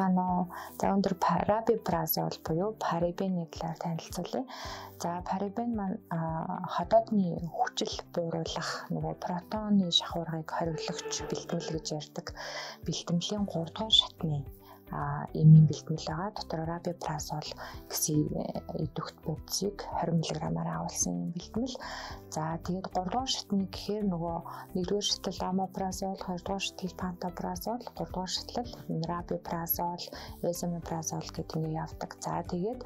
уу? За өндөр парабипразол буюу парабены талаар танилцуулъя. За парабен маань ходоодны хүчил бууруулах нөгөө протоны шахуургыг хориглогч бэлтгэл гэж ярьдаг бэлтгэлийн 3 дугаар шатны эмийн бэлтгэл байгаа. Дотор рабипразол гэсэн идэвхт бодисыг 20 мг-аар агуулсан юм бэлтгэл. За тэгээд 3 дугаар шатны гэхээр нөгөө 1-р шатлал амопразол, 2-р шатлал пантопразол, 3-р шатлал рабипразол, эсомепразол гэдэг нь явдаг. За тэгээд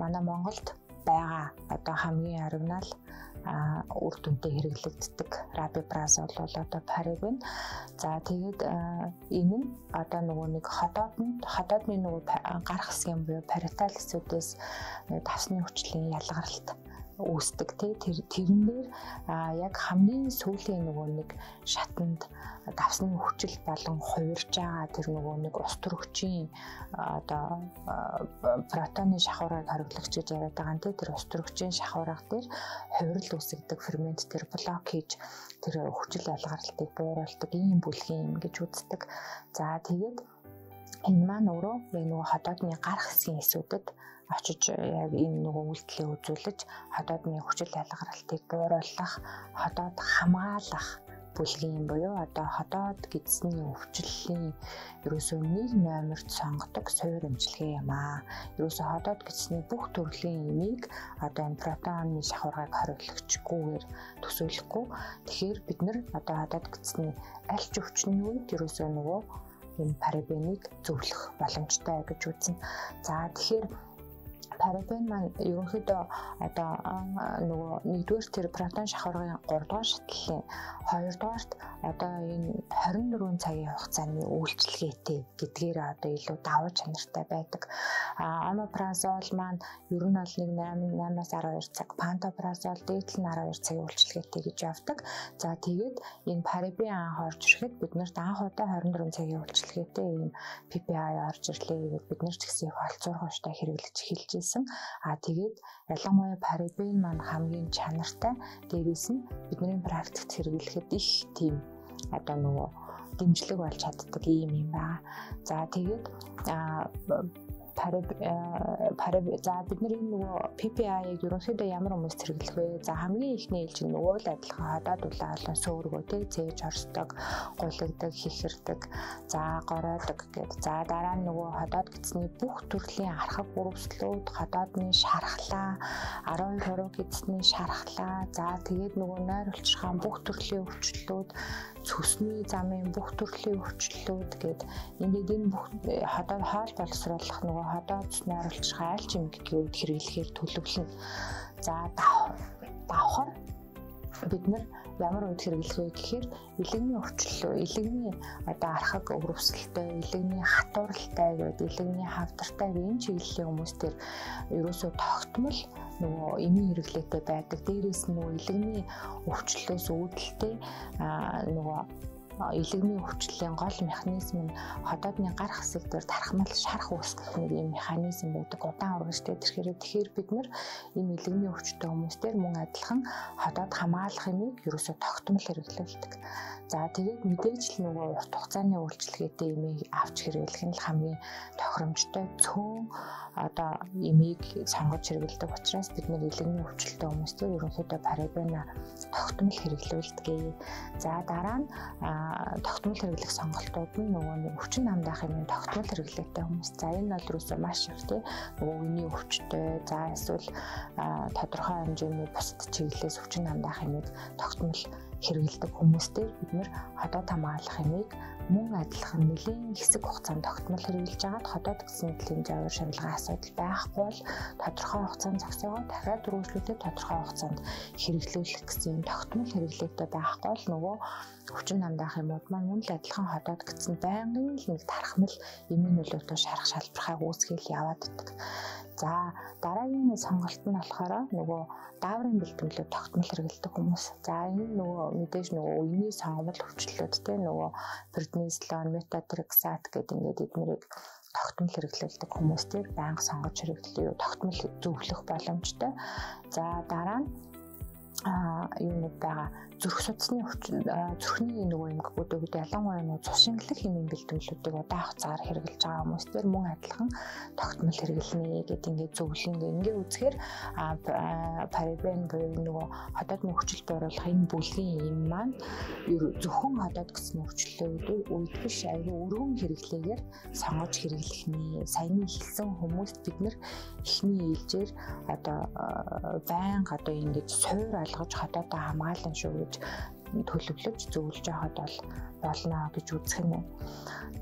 манай Монголд байгаа одоо хамгийн аригнал үр дүнтэй хэрэглэгддэг. Рабипразол бол одоо парибен. За тэгээд энэ нь одоо нөгөө нэг ходооднд ходоодны нөгөө гарах хэсгийн буюу паритал хэсүүдээс давсны хүчлийн ялгаралт үүсдэг тий тэр тэрнээр яг хамгийн сүүлийн нөгөө нэг шатанд давсны хүчил болон хувирж байгаа тэр нөгөө нэг ус төрөгчийн одоо протоны шахуурыг хориглогч гэж яриад байгаа нь тэр ус төрөгчийн шахуурга дээр хувирал үүсгдэг фермент тэр блок хийж тэр хүчил ялгарлтыг бууруулдаг ийм бүлгийн юм гэж үздэг. За тэгээд энэ маань өөрөө яг нөгөө ходоодны гарах хэсгийн эсүүдэд очиж яг энэ нөгөө үйлдэлээ үзүүлж ходоодны хүчил ялгаралтыг бууруулах, ходоод хамгаалах бүлгийн буюу одоо ходоод гидсний өвчлөлийн ерөөсөө нэг номерт сонгодог суур имчилгээ юм аа. Ерөөсөө ходоод гидсний бүх төрлийн имийг одоо энэ протеоны шахуургыг хориглогчгүйгээр төсөөлөхгүй. Тэгэхээр бид нар одоо ходоод гидсний аль ч өвчний үед ерөөсөө нөгөө энэ парабенийг зөвлөх боломжтой гэж үзнэ. За тэгэхээр парабен маань ерөнхийдөө одоо нөгөө нэгдүгээр тэр протон шахуургын 3 дугаар шатлалын 2 дугаарт одоо энэ 24 цагийн хугацааны үйлчлэгээтэй гэдгээр одоо илүү давуу чанартай байдаг. А омепразол маань ер нь бол нэг 8 8-аас 12 цаг, пантопразол дээдл нь 12 цагийн үйлчлэгээтэй гэж явдаг. За тэгээд энэ парабен анх орж ирэхэд бид нарт анх удаа 24 цагийн үйлчлэгээтэй ийм PPI орж ирлээ бид нар ч гэсэн их олцооргооштой хэрэглэж эхэлж байсан. А тэгээд ялангуяа парабен маань хамгийн чанартай дээрээс нь бидний практикт хэрэглэхэд их тийм одоо нөгөө дэмжлэг болж чаддаг юм юм байна. За тэгээд параб за бид нар энэ нөгөө PPI-ыг ерөнхийдөө ямар хүмүүст хэрэглэх вэ? За хамгийн ихний ээлж нь нөгөө л адилхан хадаад улаан олон сөөргөө тий зээж орсдог, гулгдаг, хихэрдэг, за гороодог гэд. За дараа нь нөгөө хадаад гисний бүх төрлийн архаг бүрвслүүд, хадаадны шархлаа, 12 хуруу гисний шархлаа, за тэгээд нөгөө нойр улчирхаан бүх төрлийн өвчлөлүүд цөсний замын бүх төрлийн өвчлөлүүд гээд ингээд энэ бүх хадаа хоол боловсруулах нөгөө хадаа цэсний оруулах айлч юм гэвэл хэрэглэхээр төлөвлөнө. За давхар бид нар ямар үед хэрэглэх вэ гэхээр илэгний өвчлөлөө илэгний одоо архаг өвөрвсөлтэй илэгний хатууралтай гэдэг илэгний хавдартай энэ чиглэлийн хүмүүс төр ерөөсөө тогтмол нөгөө эмийн хэрэглээтэй байдаг. Дээрээс нь нөгөө илэгний өвчлөлөөс үүдэлтэй нөгөө илэгний өвчлөлийн гол механизм нь ходоодны гар хэсэг дээр тархмал шарах үүсгэх нэг юм механизм байдаг удаан урагштай тэрхээр тэгэхээр бид нар энэ илэгний өвчтөй хүмүүстээр мөн адилхан ходоод хамгаалах юмыг ерөөсөө тогтмол хэрэглүүлдэг. За тэгээд мэдээж л нөгөө урт хугацааны үйлчлэгээтэй имийг авч хэрэглэх нь л хамгийн тохиромжтой цөөн одоо имийг сонгож хэрэглэдэг учраас бид нэр илэгний өвчлөлтөй хүмүүстээ ерөнхийдөө парабена тогтмол хэрэглүүлдэг. За дараа нь тогтмол хэрэглэх сонголтууд нь нөгөө нэг өвчин намдаах юм тогтмол хэрэглээтэй хүмүүс. За энэ бол юусе маш их тий нөгөө үний өвчтэй за эсвэл тодорхой хэмжээний бусад чиглэлээс өвчин намдаах юмыг тогтмол хэрэгэлдэг хүмүүстээр бид нэр хадаа хамгаалах юмыг мөн адилхан нэлийн хэсэг хугацаанд тогтмол хэрэгжилж байгаад ходоод гэсэн нэлийн завар шавилгын асуудал байхгүй бол тодорхой хугацаанд зогсоогоо дахиад дөрвөлжлүүдэд тодорхой хугацаанд хэрэглүүлэх гэсэн тогтмол хэрэглээтэй байхгүй бол нөгөө өвчин намдаах юмуд маань мөн л адилхан ходоод гэсэн байнгын л нэг тархмал эмийн нөлөөтэй шарах шалбархайг үүсгэл яваад байдаг. За дараагийн сонголт нь болохоор нөгөө дааврын бэлтгэлөө тогтмол хэрэгэлдэг хүмүүс. За энэ нөгөө мэдээж нөгөө үений сонгомжл хөвчлөлүүд те нөгөө преднислон, метатрексат гэдэг ингээд эднэрийг тогтмол хэрэглүүлдэг хүмүүстээр байнга сонгож хэрэглэе. Тогтмол зөвлөх боломжтой. За дараа нь а юунууд байгаа. Зүрх судасны зүрхний нөгөө эмгэгүүдүүд ялангуяа нөгөө цус шингэлэх хэмээн бэлтгэлүүдийг удаан хугацаагаар хэрэгжилж байгаа хүмүүс дээр мөн адилхан тогтмол хэрэглэнэ гэдэг ингээд зөвлөн ингээ үзэхээр парабен буюу нөгөө хотоодны хүчил бууруулах энэ бүлгийн юм маань зөвхөн хотоод гэсэн хүчлэлүүд үед биш аюу өргөн хэрэглээгээр сонгож хэрэглэх нэ саяны хэлсэн хүмүүст бид нар эхний ээлжээр одоо байнга одоо ингэж суур алгаж хотоодоо хамгаалan шүү гэж төлөвлөж зөвлөж байхад бол болно гэж үзэх нь.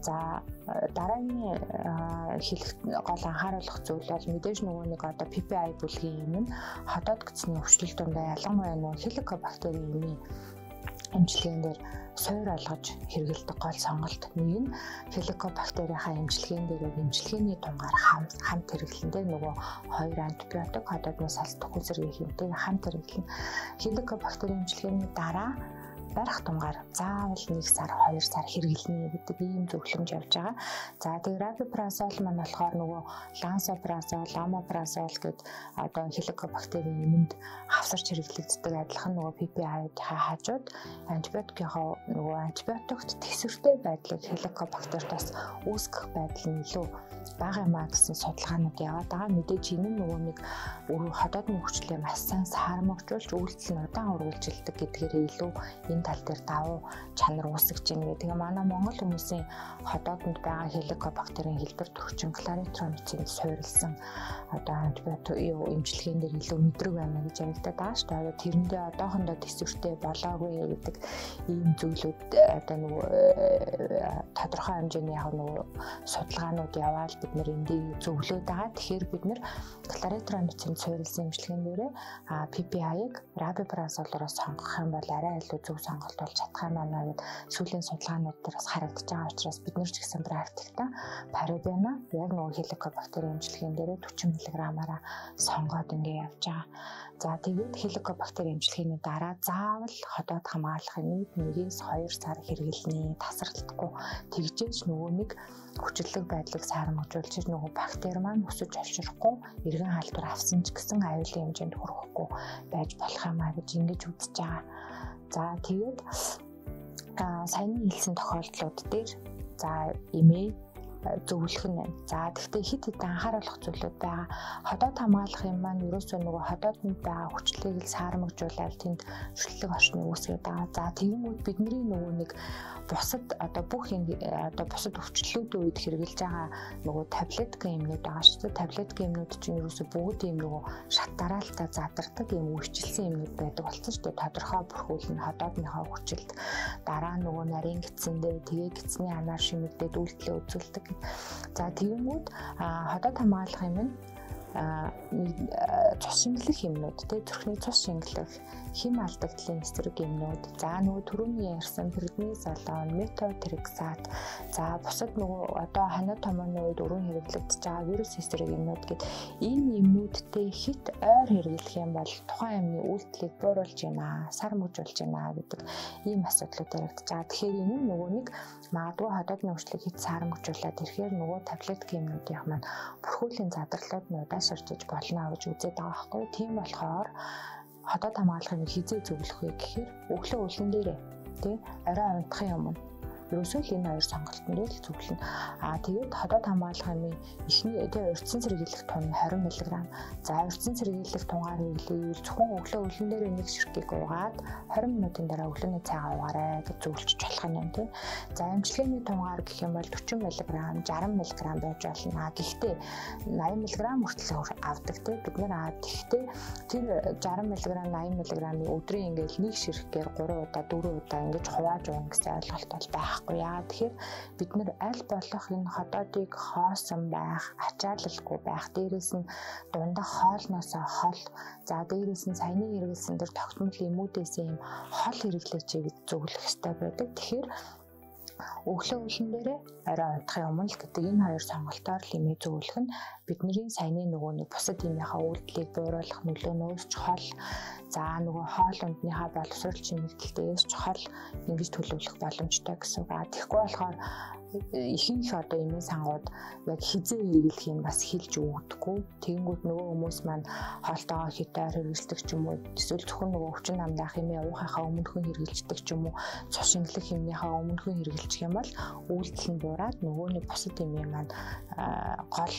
За дараагийн хэлэх гол анхааруулах зүйл бол мэдээж нөгөө нэг одоо PPI бүлгийн юм нь хотоод гисний өвчлөл дундаа ялангуяа нөгөө хеликобактерийн эмчилгээн дээр суур алгаж хэрэгэлдэг гол сонголт нэг нь хеликобактерийнхаа эмчилгээн дээр эмчилгээний тунгаар хамт хэрэглэндээ нөгөө хоёр антибиотик хотоодны салстахгүй зэрэг хэмтэй хамт хэрэглэн хеликобактерийн эмчилгээний дараа барих тунгаар заавал 1 сар 2 сар хэрэглэнэ гэдэг ийм зөвлөмж явж байгаа. За тэгээ рапипразол маань болохоор нөгөө лансопразол, ламопразол гэд одоо хеликобактерийн эмэнд хавсарч хэрэглэгддэг адилхан нөгөө PPI-ийнхаа хажууд антибиотикийнхаа нөгөө антибиотикт тэсвэртэй байдлыг хеликобактериас үүсгэх байдал нь илүү бага юмаа гэсэн судалгаанууд яваад байгаа. Мэдээж энэ нөгөө нэг өрөө ходоодны хүчлээ маш сайн саармагчулж үйлдэл нь удаан үргэлжилдэг гэдгээр илүү энэ тал дээр давуу чанар үүсгэж байна гэх. Тэгээ манай Монгол хүмүүсийн ходоодонд байгаа хеликобактерийн хэлбэр төвчин кларитромицин суурилсан одоо антибиотик эмчилгээнд дээр илүү мэдрэг байна гэж яригдаад байгаа шүү дээ. Тэрэндээ одоохондоо төсвөртэй болоогүй гэдэг ийм зүйлүүд одоо нөгөө тодорхой хэмжээний яг нөгөө судалгаанууд яваад бид нэр эндийг зөвлөөд байгаа. Тэгэхээр бид нэр кларитромицин суурилсан эмчилгээнд дээрээ PPI-г рабипразолоос сонгох юм бол арай илүү зөв сонголт болж чадах юм байна гэд сүүлийн судалгаанууд дээр бас харагдаж байгаа учраас бид нар ч гэсэн практикта парабена яг нөгөө хеликобактери эмчилгээнд дээр 40 мг-аараа сонгоод ингэ явж байгаа. За тэгээд хеликобактери эмчилгээний дараа заавал ходоод хамгаалахын нийт 1-2 сар хэрэглэнэ тасралтгүй тэгжээж нөгөө нэг хүчлэг байдлыг саарамжуулж нөгөө бактери маань өсөж олширохгүй эргэн халдвар авсан ч гэсэн аюулын хэмжээнд хүрэхгүй байж болох юм а гэж ингэж үзэж байгаа. За тэгээд саяны хэлсэн тохиолдлууд дээр за эмээ зөвлөх нь байна. За тэгвэл хит хит анхааруулах зүйлүүд байгаа. Ходоод хамгаалах юм маань ерөөсөө нөгөө ходооднд байгаа хүчлэгийг л саармагжуулаад тэнд шүтлэг орчныг үүсгээд байгаа. За тэгэнгүүт бидний нөгөө нэг бусад одоо бүх одоо бусад өвчлөлүүдийн үед хэрэгжилж байгаа нөгөө таблетка юмнууд байгаа шүү дээ. Таблетка юмнууд чинь ерөөсө бүгд юм нөгөө шат дараалтаа задардаг юм үйлчилсэн юмнууд байдаг болсон шүү дээ. Тодорхой бүрхүүл нь ходоодныхоо хүчилд дараа нөгөө нарийн гидсэндээ тэгээ гидсний анаар шимэгдээд үйлдэлээ үзүүлдэг. За тэгэнгүүт ходоод хамгаалах юм нь цус шингэлэх юмнууд те зүрхний цус шингэлэх хим алдагдлын эсрэг юмнууд за нөгөө түрүүний ярьсан преднизолон метотрексат за бусад нөгөө одоо ханиа томооны үед өрөө хэрэглэгдэж байгаа вирус эсрэг юмнууд гэд энэ юмнуудтэй хит ойр хэрэглэх юм бол тухайн юмны үйлдэлийг бууруулж байна сар мөжүүлж байна гэдэг ийм асуудлууд яригдаж байгаа. Тэгэхээр энэ нь нөгөө нэг магадгүй ходоодны өвчлөг хит сар мөжүүлээд ирэхээр нөгөө таблет гэмнүүдийнх маань бүрхүүлийн задралууд нь удаашрчиж болно гэж үзээд байгаа байхгүй. Тийм болохоор хотод хамгаалахыг хизээ зөвлөх вэ гэхээр өглөө үлэн дээрээ тий? Арай унтахын өмнө ерөөсөө л энэ хоёр сонголтын дээр л зөвлөнө. Аа тэгээд ходоод хамгаалах юм ихний тэгээ урьдчилан сэргийлэх тун 20 мг. За урьдчилан сэргийлэх тунгаар хэрэглэе. Зөвхөн өглөө дээр нэг ширхгийг уугаад 20 минутын дараа өглөөний цайгаа уугаарай гэж зөвлөж болох юм тийм. За амжилтны тунгаар гэх юм бол 40 мг, 60 мг байж болно. Гэхдээ 80 мг хүртэл авдаг тийм. Бид нэр аа тэгтээ тэр 60 мг, 80 мг-ны өдрийн ингээл нэг ширхгээр 3 удаа 4 удаа ингэж хувааж ууна гэсэн ойлголт бол байх байхгүй яа. Тэгэхээр бид нэр аль болох энэ ходоодыг хоосон байх, ачаалалгүй байх, дээрээс нь дундах хоолноосоо хол, за дээрээс нь саяны хэрэгэлсэн дэр тогтмол эмүүдээс юм хол хэрэглээч гэж зөвлөх хэрэгтэй байдаг. Тэгэхээр өглөө үлэн дээрээ орой унтахын өмнө гэдэг энэ хоёр сонголтоор л имийг зөвлөх нь бидний саяны нөгөө нэг бусад юмынхаа үйлдэлийг бууруулах нөлөөнөөс ч хол За нөгөө хоол ундныхаа боловсрол чимэгдэлтээс чухал ингэж төлөвлөх боломжтой гэсэн үг. Тэгэхгүй болохоор ихэнх одоо эмээ сангууд яг хизээ хэрэглэх юм бас хэлж өгдөггүй. Тэгэнгүүт нөгөө хүмүүс маань хоолтойгоо хитээр хэрэглэдэг ч юм уу эсвэл зөвхөн нөгөө өвчин намдаах эмээ уухахаа өмнөхөн хэрэглэдэг ч юм уу цус шингэлэх эмнийхээ өмнөхөн хэрэглэж юм бол үйлдэл нь буураад нөгөөний бусад эмээ маань гол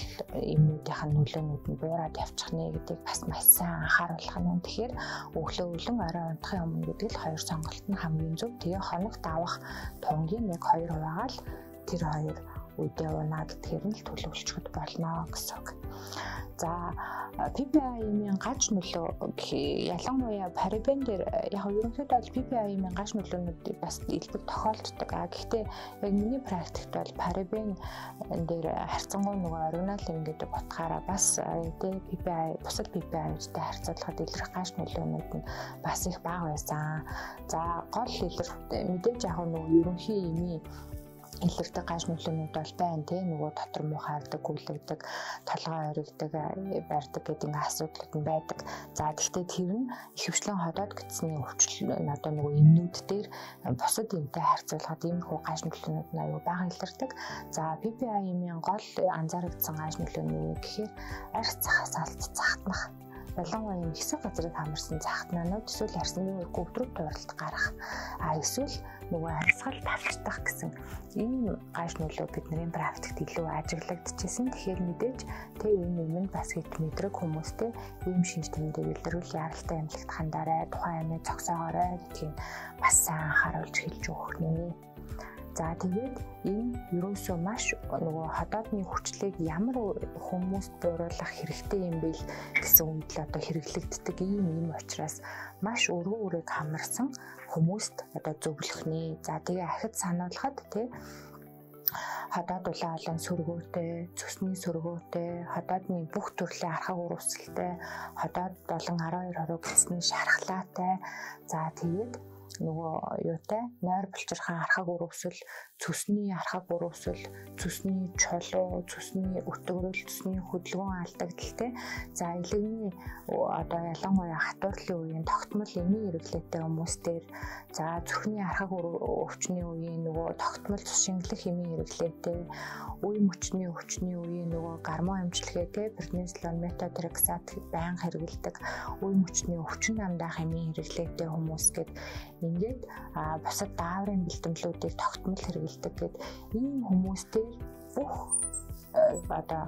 эмнүүдийнх нь нөлөөнүүд нь буураад явчих нэ гэдэг бас маш сайн анхааруулах нь. Тэгэхээр өглөө өлөн орой унтахын өмнө гэдэг л хоёр сонголт нь хамгийн зөв. Тэгээ хоногт авах тунгийн яг 2 хуваагаа л тэр хоёр үедээ унаа гэдгээр нь төлөвлөчгөд болно гэсэн үг. За PPI-ийн гаж нөлөө ялангуяа парабен дээр яг ерөнхийдөө бол PPI-ийн гаж нөлөөнүүд бас илбэг тохиолддог. А гэхдээ яг миний практикт бол парабен дээр харьцангуй нөгөө оригинал ингээд утгаараа бас тэ PPI бусад PPI-тэй харьцуулахад илрэх гаж нөлөөнүүд нь бас их бага байсан. За гол илэрх мэдээж яг нөгөө ерөнхий имийн илэрдэг гаж нөлөөнүүд бол байна тий нөгөө дотор муу хаардаг гүйлэгдэг толгой оригдаг барьдаг гэдэг ингээ асуудлууд нь байдаг. За гэхдээ тэр нь ихэвчлэн ходоод гидсний өвчлөл одоо нөгөө эмнүүд дээр бусад юмтай харьцуулахад ийм хүү гаж нөлөөнүүд нь аюу бага илэрдэг. За PPI-ийн гол анзаарэгдсэн гаж нөлөөнүүд гэхээр арх цахаас алт цахтнах ялангуяа юм хэсэг газрыг хамарсан захтнаанууд эсвэл арсны өвдрөг тууралт гарах а эсвэл нөгөө харьцал тавчдах гэсэн ийм гаш нөлөө бидний практикт илүү ажиглагдчихсэн. Тэгэхээр мэдээж тэг энэ юм нь бас хэд мэдрэг хүмүүстэй ийм шинж тэмдэг илрүүл яралтай амьдлах хандаарай, тухайн амийг цогсоогоорой гэдгийг бас анхааруулж хэлж өгөх нэ. За тэгээд энэ ерөөсөө маш нөгөө ходоодны хүчлийг ямар хүмүүст бууруулах хэрэгтэй юм бэ гэсэн үгд л одоо хэрэглэгддэг ийм юм учраас маш өргөн үрэг хамарсан хүмүүст одоо зөвлөх нэ. За тэгээ ахид сануулхад тий ходоод улаан олон сөргөөтэй, цөсний сөргөөтэй, ходоодны бүх төрлийн архаг урвсгалтай, ходоод болон 12 хорог гэсний шархлаатай. За тэгээд нөгөө юутай нойр булчирхаа архаг урвсэл цөсний архаг урвсэл цөсний чулуу цөсний өтгөрөл цөсний хөдөлгөөн алдагдaltaй за илэгний одоо ялангуяа хатуурлын үеийн тогтмол эмийн хэрэглээтэй хүмүүстээр за зүрхний архаг өвчний үеийн нөгөө тогтмол цус шингэлэх эмийн хэрэглээтэй үе мөчний өвчний үеийн нөгөө гормон эмчилгээтэй преднизолон метотрексат байн хэрэгэлдэг үе мөчний өвчин намдаах эмийн хэрэглээтэй хүмүүс гээд ингээд бусад дааврын бэлтгэлүүдийг тогтмол хэрэгэлдэг гэд ийм хүмүүстээр бүх одоо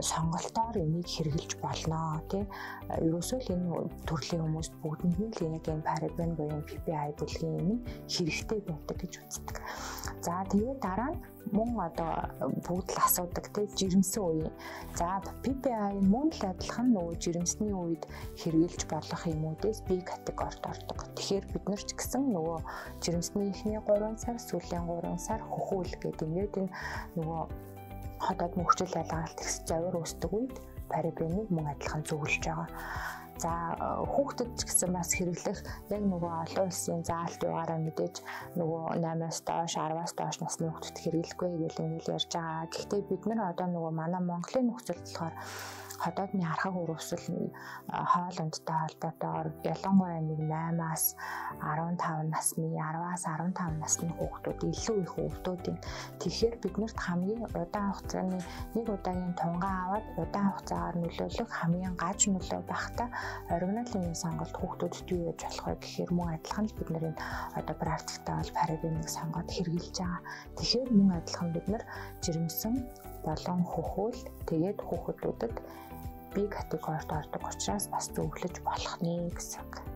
сонголтоор энийг хэрэгжилж болно тий. Ерөөсөө л энэ төрлийн хүмүүс бүгдэнд нь л яг энэ парабен буюу PPI бүлгийн юм хэрэгтэй байдаг гэж үздэг. За тэгээд дараа нь мөн одоо бүгд л асуудаг тий жирэмсэн үе. За PPI мөн л адилхан нөгөө жирэмсний үед хэрэгжилж болох юмудээс B категорид ордог. Тэгэхээр бид нар ч гэсэн нөгөө жирэмсний эхний 3 сар, сүүлийн 3 сар хөхүүл гэдэг ингээд энэ нөгөө хотод мөхчл ялгаалт их завир үүсдэг үед парабенийг мөн адилхан зөвлөж байгаа. За хүүхдэд ч гэсэн бас хэрэглэх яг нөгөө олон улсын заалт югаараа мэдээж нөгөө 8-аас доош 10-аас доош насны хүүхдэд хэрэглэхгүй гэж ингээл ярьж байгаа. Гэхдээ бид нар одоо нөгөө манай Монголын нөхцөлд болохоор ходоодны архаг урвсал хоолундтай холбоотойгоор ялангуяа нэг 8-аас 15 насны 10-аас 15 насны хүүхдүүд илүү их өвдөөдийн тэгэхээр биднэрт хамгийн удаан хугацааны нэг удаагийн тунгаан аваад удаан хугацаагаар нөлөөлөх хамгийн гаж нөлөө багта оригиналын сонголт хүүхдүүдэд юу яаж болох вэ гэхээр мөн адилхан л бид нарын одоо практиктаа бол парабенийг сонгоод хэрэгжилж байгаа. Тэгэхээр мөн адилхан бид нар жирэмсэн болон хөхөөл тэгээд хүүхдүүдэд би категорид ордог учраас бас зөвлөж болох нэ гэсэн.